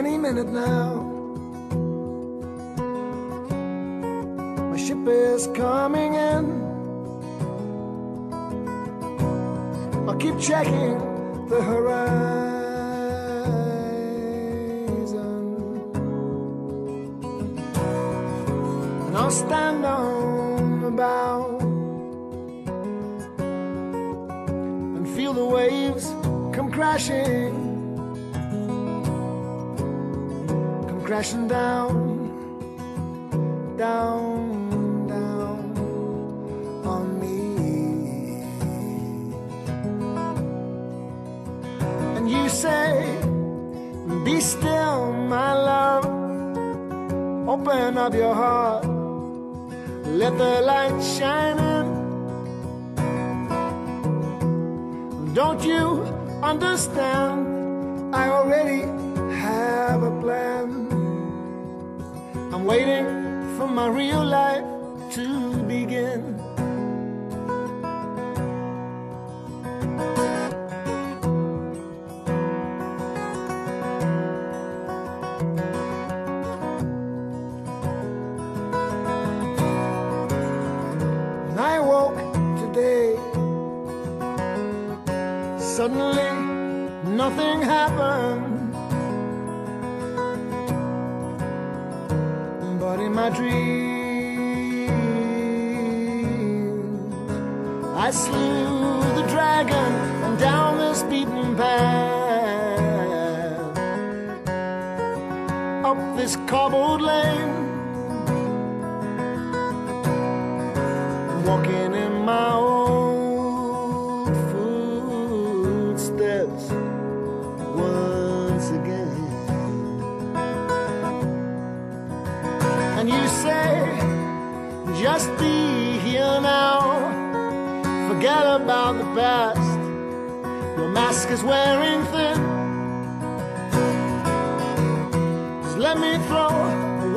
minute now. My ship is coming in. I'll keep checking the horizon. And I'll stand on the bow and feel the waves come crashing. Crashing down, down, down on me. And you say, Be still, my love. Open up your heart, let the light shine in. Don't you understand? I already have a plan. I'm waiting for my real life to begin. I woke today, suddenly my dreams, I slew the dragon and down this beaten path, up this cobbled lane. walking in my just be here now, forget about the past. Your mask is wearing thin. Just let me throw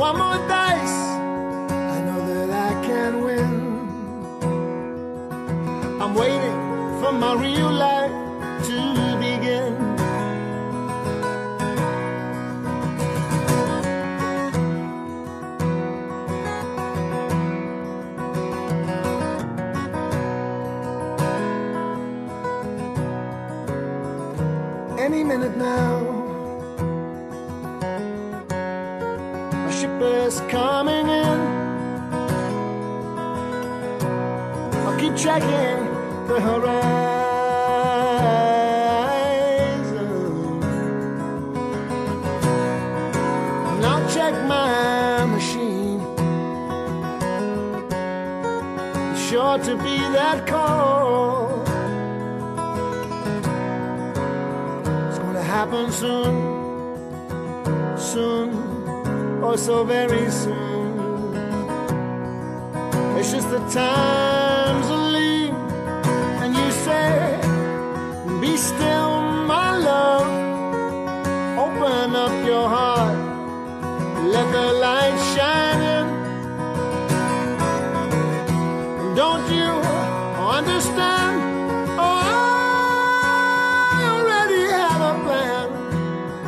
one more dice. I know that I can win. I'm waiting for my real life Any minute now, my ship is coming in. I'll keep checking the horizon. And I'll check my machine. It's Sure to be that call. Happen soon, soon, oh so very soon. It's just the times are lean, and you say, Be still, my love. Open up your heart, let the light shine in. Don't you understand?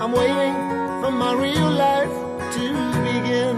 I'm waiting for my real life to begin.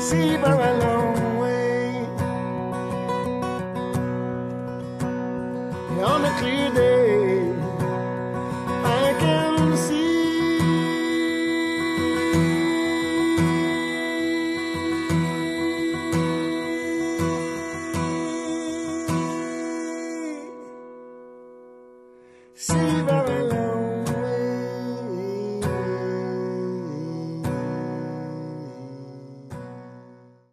see for a long way. On a clear day, I can see. See.